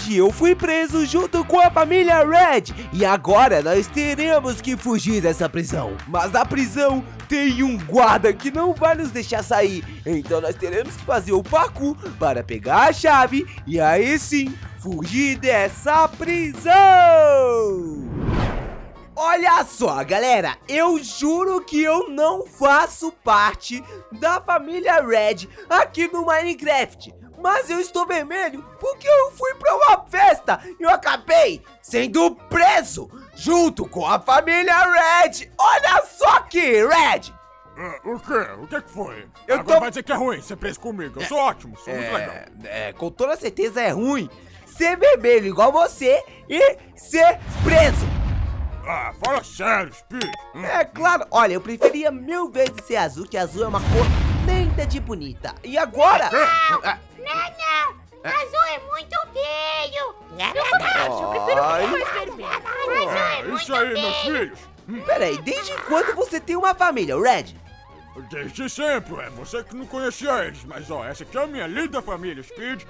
Hoje eu fui preso junto com a família Red e agora nós teremos que fugir dessa prisão. Mas a prisão tem um guarda que não vai nos deixar sair, então nós teremos que fazer o parkour para pegar a chave e aí sim fugir dessa prisão. Olha só, galera, eu juro que eu não faço parte da família Red aqui no Minecraft. Mas eu estou vermelho porque eu fui pra uma festa e eu acabei sendo preso junto com a família Red. Olha só que Red! É, o quê? O que que foi? Eu Agora tô- vai dizer que é ruim ser preso comigo. Eu sou ótimo, sou muito legal. É, é, com toda certeza é ruim ser vermelho igual você e ser preso. Ah, fala sério, Speed. Hum. É claro, olha, eu preferia mil vezes ser azul, que azul é uma cor linda de bonita. E agora? Ah, Não, não! Azul é muito feio! É verdade, eu prefiro mais vermelho. Azul é muito isso aí, meus filhos. Hum, Peraí, desde quando você tem uma família, Red? Desde sempre, é você que não conhecia eles. Mas ó, essa aqui é a minha linda família, Speed.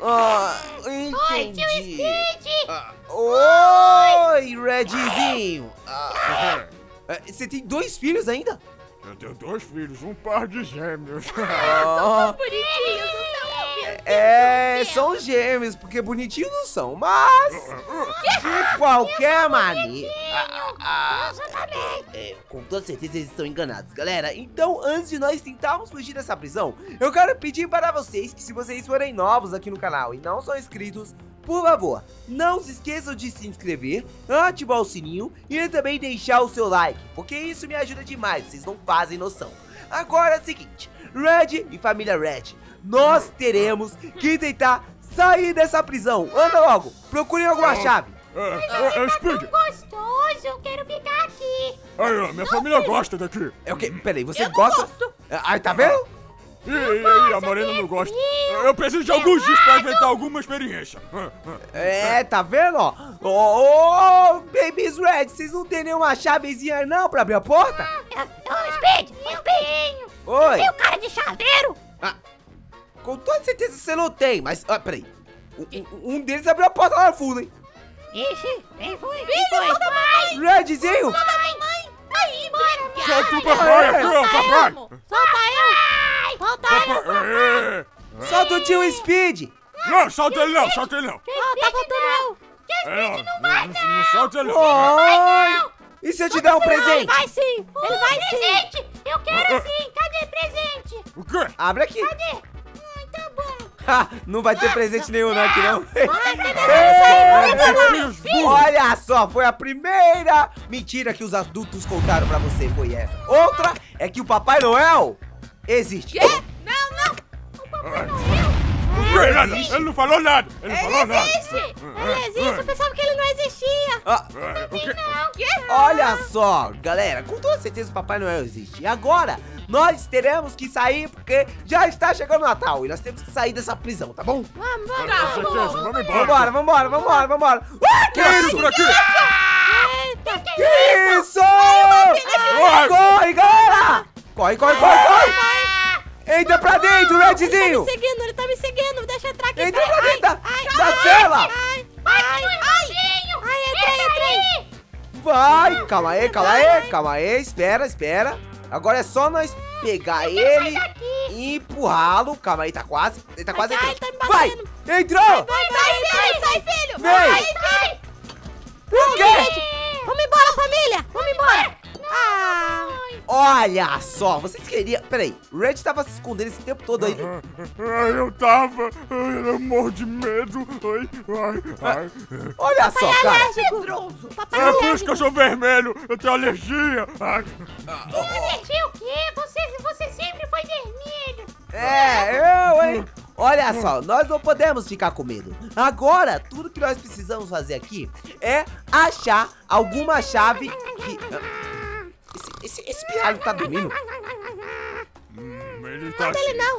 Ah, Oi, tio entendi. Speed! Ah, Oi, Redzinho. Ah, é, você tem dois filhos ainda? Eu tenho dois filhos, um par de gêmeos. Ah, Bonitinho, não são, é, são gêmeos, porque bonitinhos não são, mas de qualquer maneira. Ah, ah, Eu também! É, com toda certeza eles estão enganados, galera. Então, antes de nós tentarmos fugir dessa prisão, eu quero pedir para vocês que se vocês forem novos aqui no canal e não são inscritos, por favor, não se esqueçam de se inscrever, ativar o sininho e também deixar o seu like, porque isso me ajuda demais, vocês não fazem noção. Agora é o seguinte, Red e família Red, nós teremos que tentar sair dessa prisão. Anda logo, procurem alguma chave. É, é, é, Speed. Gostoso, eu quero ficar aqui! Aí, ó, minha família gosta daqui. É o quê? Peraí, você Eu não gosta? gosto. Ah, tá vendo? E aí, a Morena não gosta. Eu preciso de alguns dias pra inventar alguma experiência. É, tá vendo, ó? Ô, ô, Babies Red, vocês não tem nenhuma chavezinha não pra abrir a porta? Eu, eu, Speed! Eu tenho! Oi. Tem o cara de chaveiro! Ah, com toda certeza você não tem, mas, ah, peraí. Um, um- deles abriu a porta lá no fundo, hein? Ixi, quem foi? Quem foi? Solta mãe! Redzinho! Solta! Aí, bora! Solta o papai. Solta eu! Solta eu! Papai. É. Solta o tio Speed! Não, solta ele não, solta ele não. Tá faltando eu! É, não, não, não solta ele não. E se eu te der um Ele presente? vai sim! Ele vai sim! Presente! Eu quero sim! Cadê presente? O quê? Abre aqui. Cadê? Ha, não vai ter presente nenhum não aqui não. É. Olha só, foi a primeira mentira que os adultos contaram pra você, foi essa. Outra é que o Papai Noel existe. Não, não! O Nada. Ele não falou nada. Ele não falou nada. Existe! Ele existe! Eu pensava que ele não existia! Ah, É, o quê? Não! Que? olha só, galera, com toda certeza o Papai Noel existe. E agora, nós teremos que sair porque já está chegando o Natal e nós temos que sair dessa prisão, tá bom? Vamos, Com vamos! certeza, vamos embora. Vambora, vambora, vambora, vambora. Ah, que isso? Por aqui. Eita! Que isso? Vai. Corre, galera! Corre, corre, corre, corre! Entra pra dentro, Ele tá Redzinho! me seguindo, ele tá me seguindo! Deixa eu entrar aqui! Entra pra dentro da- ai, da ai, cela. Ai, ai, ai! Ai, entrei, entrei! Vai! Calma aí, calma aí, calma aí, espera, espera. Agora é só nós pegar ele e empurrá-lo. Calma aí, tá quase. Ele tá quase Ai, entrando. ele tá me Vai! batendo. Entrou! Vai, vai, vai, sai, filho! Vem. Vai, vai! O quê? Vamos embora, família! Vamos embora! Ah! Olha só, vocês queriam. Peraí, o Red tava se escondendo esse tempo todo aí. Eu tava. Eu morro de medo. Ai, ai, ai. Olha só, cara. Alérgico! Papai É por isso que eu sou vermelho. Eu tenho alergia. Ai. Alergia o quê? Você, você sempre foi vermelho! É, eu, hein? Olha só, nós não podemos ficar com medo. Agora, tudo que nós precisamos fazer aqui é achar alguma chave que. Esse, esse, pirralho tá dormindo? Hum, ele tá assim. Ele não!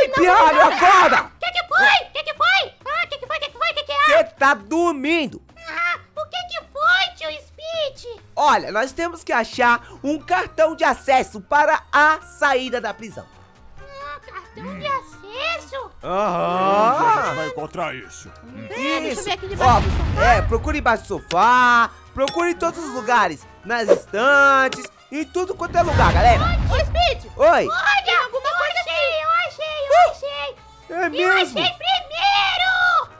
Ei, pirralho, acorda! O que que foi? O que que foi? Ah, o que que foi? O que que foi? O que que é? Você tá dormindo! Ah, o que que foi, tio Speed? Olha, nós temos que achar um cartão de acesso para a saída da prisão. Ah, cartão de acesso? Onde a gente Aham. vai encontrar isso? É, deixa eu Isso. ver aqui debaixo Ó, do sofá. é, procure embaixo do sofá, procure em todos os lugares, nas estantes, em tudo quanto é lugar, galera. Ô, Speed! Oi, Olha, alguma eu coisa achei, eu achei, eu achei. é Eu mesmo? achei primeiro.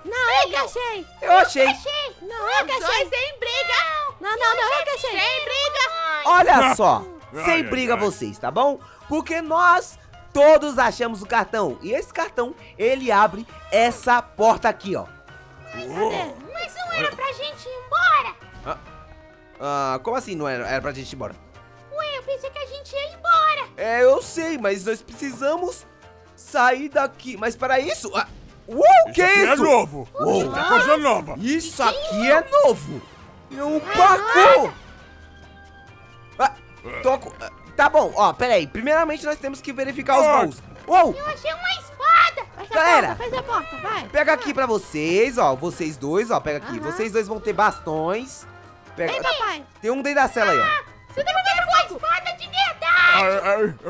Não, eu que achei! Eu achei. Achei. Não, eu que achei! sem briga. Não, não, não, eu que achei! Sem briga. Olha só, sem briga vocês, tá bom? Porque nós todos achamos o cartão. E esse cartão, ele abre essa porta aqui, ó. Cadê? Mas não era pra gente ir embora. Ah, como assim não era, era pra gente ir embora? É, eu sei, mas nós precisamos sair daqui. Mas para isso... Ah, uou, que aqui é é isso? novo. Uou. Isso é coisa nova. Isso aqui é novo. É um parkour. Ah, toco. ah, Tá bom, ó, pera aí. Primeiramente nós temos que verificar os Ah. baús. Uou, Eu achei uma espada. Fecha Galera. porta, fecha a porta, vai! pega aqui pra vocês, ó. Vocês dois, ó, pega aqui. Aham. Vocês dois vão ter bastões. Vem, Pega, papai! tem um dentro da cela aí, ó. Você tá pegando uma espada de verdade. Ai, ai, eu me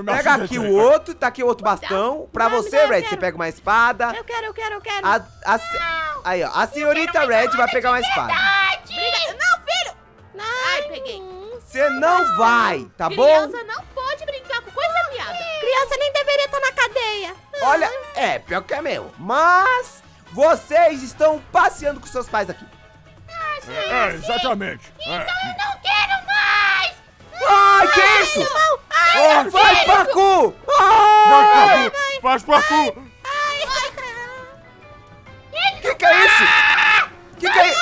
Pega aqui o outro, tá aqui o outro bastão. Pra você, Red, você pega uma espada. Eu quero, eu quero, eu quero! A, a aí, ó. A senhorita Red vai pegar uma espada. Verdade. Não, filho! Não! Ai, peguei! Você não vai, tá bom? Criança não pode brincar com coisa miada! Criança nem deveria estar na cadeia! Olha, é, pior que é meu. Mas vocês estão passeando com seus pais aqui. É, é, exatamente. É. Eu não quero mais. Ai, que isso? Ah, Faz parkour! Faz Ai! Faz parkour! Que que é isso? Que que é isso?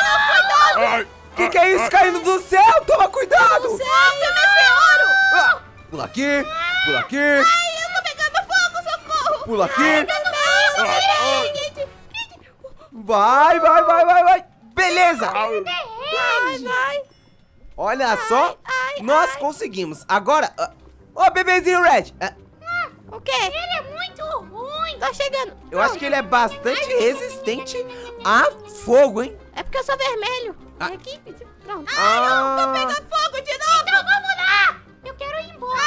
Ai, Que que é isso caindo do céu? Toma cuidado! Nossa, meteoro! Ah, Pula aqui, pula aqui, Eu tô pegando fogo, socorro! pula aqui. Não, Ah, Vai, vai, vai, vai, vai. Beleza! Vai, vai! Olha só, ai, nós ai. conseguimos. Agora, ah, ó, bebezinho Red. ah, O quê? Ele é muito ruim. Tô chegando! Eu acho que ele é bastante resistente a fogo, hein? É porque eu sou vermelho! Ah. Vem aqui, pronto! Ah, fogo de novo! Então vamos lá. Eu quero ir embora.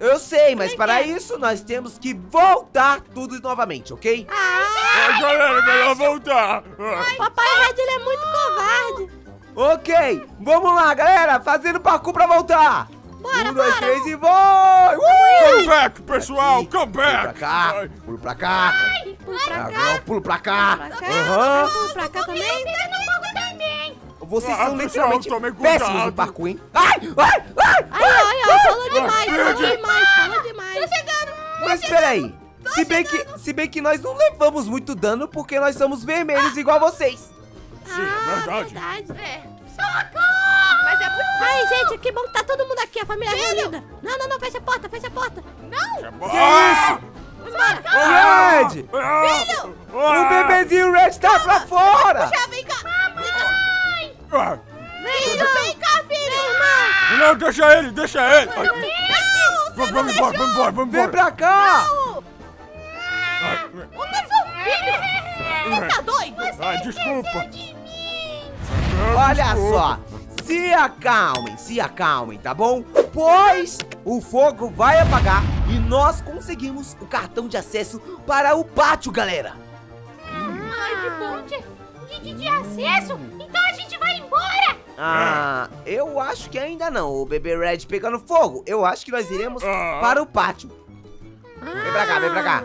eu sei, mas para cá. isso nós temos que voltar tudo novamente, ok? Ah! ai, galera, melhor voltar. Ah, Papai Red, ele é muito covarde! Ok, vamos lá, galera, fazendo parkour pra voltar. Bora, um, dois, bora. três e vai! Uh! Come back, pessoal, come Pulo pra back. cá, pulo pra cá, Pulo pra cá! agora pulo pra cá. Pra cá! Aham. Pulo pra cá também! Vocês Ah, são pessoal, literalmente péssimos no parkour, hein? Ai, ai, ai! Ai, ai, ai, falou demais, falou demais, falou demais! Tô chegando! Mas peraí, se bem, que, se bem que nós não levamos muito dano porque nós somos vermelhos igual vocês. Sim, é verdade. Ah, verdade. É. Ai, gente, que bom que tá todo mundo aqui, a família reunida. Não, não, não, fecha a porta, fecha a porta. Não. Que isso? Vambora. Red! Filho! O bebezinho Red tá pra fora! Já, vem cá. Ah, Filho, vem cá, filho. Irmão. Não, deixa ele, deixa ele. Ai, Não, Vamos vamos embora, vamos embora, vamos Vem embora. pra cá! Onde é seu filho? Você tá doido? ai, desculpa. Olha Desculpa. só, se acalmem, se acalmem, tá bom? Pois o fogo vai apagar e nós conseguimos o cartão de acesso para o pátio, galera. Ai, que bom de, de, de acesso. Então a gente vai embora. Ah, eu acho que ainda não, o bebê Red pegando fogo. Eu acho que nós iremos Ah. para o pátio. Vem pra cá, vem pra cá.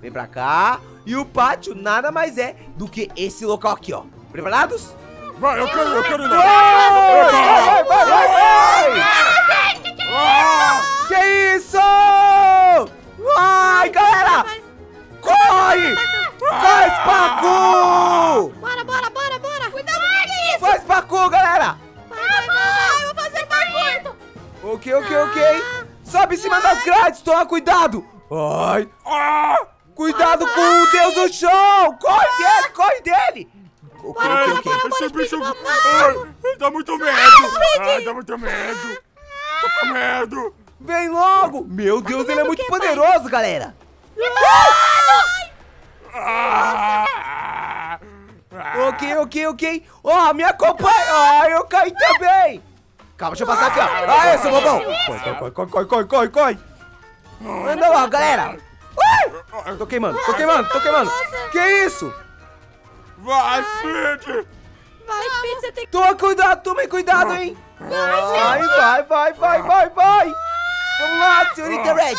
Vem pra cá. E o pátio nada mais é do que esse local aqui, ó. Preparados? Vai, eu quero, eu quero ir Vai, lá. vai, vai, vai, vai! Ah, Que isso? Vai, galera! Corre! Faz parkour! Bora, bora, bora, bora. Cuidado com é isso. Faz parkour, galera! Vai, vai, vai, eu vou fazer parkour. Ok, ok, ok. Sobe em cima das grades, toma cuidado! Ai, ah, cuidado com o deus do chão! Corre dele, corre dele! Esse bicho vamos. ai, ai, dá muito medo. Ai, dá muito medo. Tô com medo. Vem logo! Meu Deus, ele é muito o poderoso, galera! Ah, ah, Ok, ok, ok. Ó, me acompanha. Ah, eu caí também. Calma, deixa eu passar aqui, ó. Ah, seu bobão. Corre, corre, corre, corre, corre, corre. Anda lá, galera. Tô queimando, tô queimando, tô queimando. Que isso? Vai, Speed! Vai, Speed, você tem que... Toma cuidado, tomem cuidado, hein? Vai, vai, vai, vai, vai, vai. Vamos lá, senhorita Red.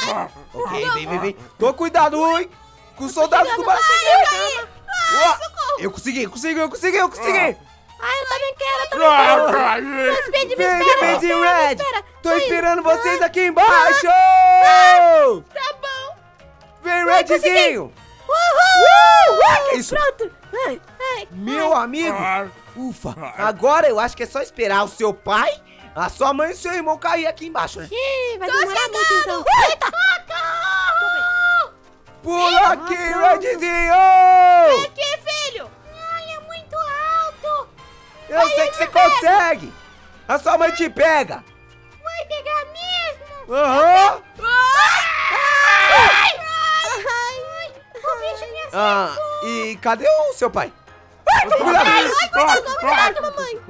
Ok, vem, vem, vem. Toma cuidado, hein? Com os soldados do barco. Eu consegui, consegui, eu consegui, eu consegui. Ai, eu também quero, eu também quero. Ah, caí! Speed, me Vem, espera, me Red. espera. Tô esperando vocês aqui embaixo. Tá bom. Vem, Redzinho. Uhul! Uh, que isso? Pronto. Ai, ai. Meu amigo. Ah, Ufa, agora eu acho que é só esperar o seu pai, a sua mãe e o seu irmão cair aqui embaixo, né? Ih, vai demorar muito então. Eita! Socorro! Pula aqui, Redzinho! Aqui, filho. Ai, é muito alto. Eu sei que você consegue! A sua mãe te pega! Vai pegar mesmo. Aham! Ai! Ah, e cadê o seu pai? Ai, toma cuidado! Cuidado, mamãe.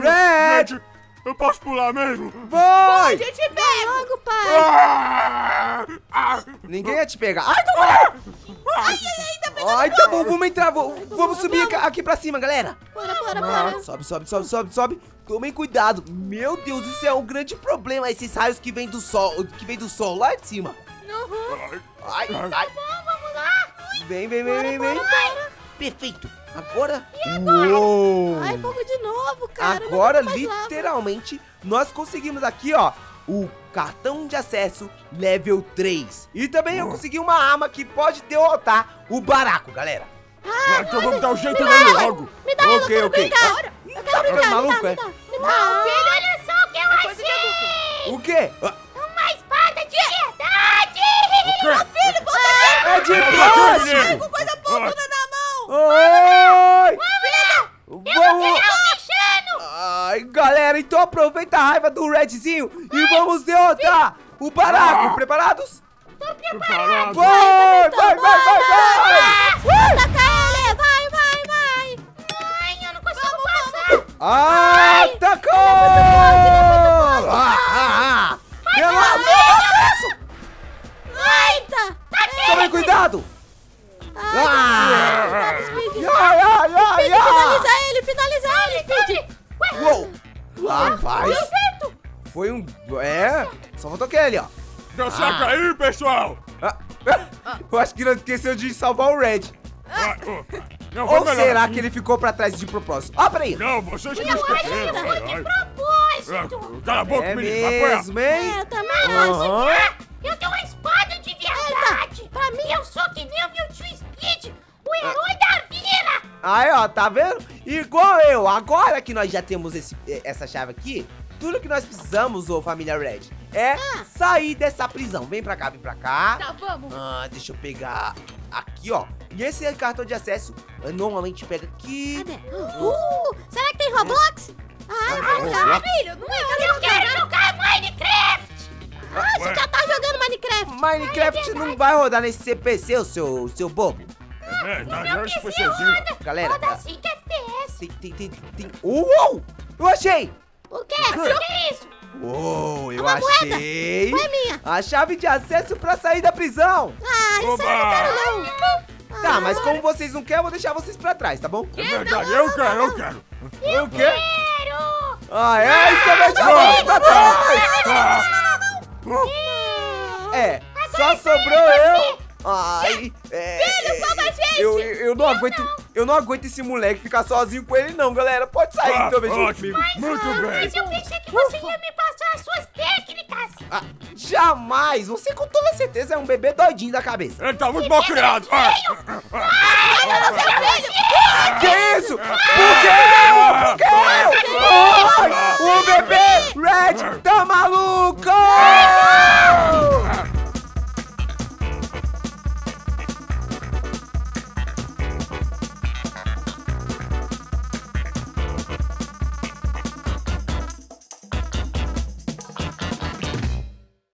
Red! Eu posso pular mesmo? Vai! Eu te Vai pego. logo, pai. Ah! Ah! Ninguém ia te pegar. Ai, toma cuidado! Ai, tá bom, vamos entrar, vamos, vamos subir aqui, aqui pra cima, galera! Bora, bora, Ah, bora. sobe, sobe, sobe, sobe, sobe. Tomem cuidado. Meu Deus, isso é um grande problema, esses raios que vêm do sol, que vem do sol lá de cima. Uhum. Ai, ai. Bom, vamos lá. Vem, vem, vem, vem, vem. Perfeito. Agora. agora? Uou. Ai, fogo de novo, cara. não Agora, mais lava. literalmente, nós conseguimos aqui, ó, o cartão de acesso level 3. E também eu consegui uma arma que pode derrotar o baraco, galera. Ah, então vamos dar um jeito nele logo! Me dá ela, eu Ok, quero ok. brincar. Eu Tá quero ficando brincar, me maluco, dá, é? me dá, me Não, dá. filho, olha só o que eu achei. O quê? Ah, plástico! coisa pontuda na mão. Oi! Eu vou pegar Vamos! o bichano. Ai, galera, então aproveita a raiva do Redzinho e vamos derrotar o baraco. Preparados? Preparado! Vai, vai, vai, vai, vai! Ataca ele, vai, vai, vai. Ai, eu não consigo passar. Atacou! Ah, Deu certo aí, pessoal! Ah, Eu acho que não esqueceu de salvar o Red. Ah, oh, Não, Ou será assim. que ele ficou pra trás de propósito? Ó, peraí. Não, vocês que Eu acho que esqueceram! foi de propósito. Ah, Cala a boca, É menino! Mesmo, hein? É, eu também. Aham. Eu tenho uma espada de verdade. Pra mim, eu sou que nem o meu tio Speed, o herói da vila. Aí, ó, tá vendo? Igual eu. Agora que nós já temos esse- eh, essa chave aqui, tudo que nós precisamos, ô família Red, é sair dessa prisão. Vem pra cá, vem pra cá. Tá, vamos. Ah, deixa eu pegar aqui, ó. E esse cartão de acesso, normalmente pega aqui. Cadê? Uh, será que tem Roblox? Ai, vamos Roblox? lá, filho. Não é, cadê Eu quero jogar Minecraft. Ah, você já tá jogando Minecraft. Minecraft não vai rodar nesse CPC, o seu, o seu bobo. É, tá, PC PCzinho. roda. Galera, Roda ah, 5 FPS. tem, tem, tem, tem. Uou! Eu achei! O quê? O que é isso? Uou, eu moeda. achei! Foi minha. A chave de acesso pra sair da prisão! Ah, isso aí eu não quero, não. Tá, mas como vocês não querem, eu vou deixar vocês pra trás, tá bom? É verdade, eu quero, eu quero! O quê? Quero. Ah, é? Isso é verdade! Pra trás! Ah, É, só sobrou eu! Ai, é. Filho, salva a gente! Eu, eu, eu não aguento. Eu não aguento esse moleque ficar sozinho com ele, não, galera. Pode sair ah, então, ótimo. comigo. Muito bem! Mas eu pensei que você ia me passar as suas técnicas. Ah, jamais! Você com toda certeza é um bebê doidinho da cabeça. Ele tá muito mal criado! Ah, Que isso? Por que eu? Por que eu? O bebê Red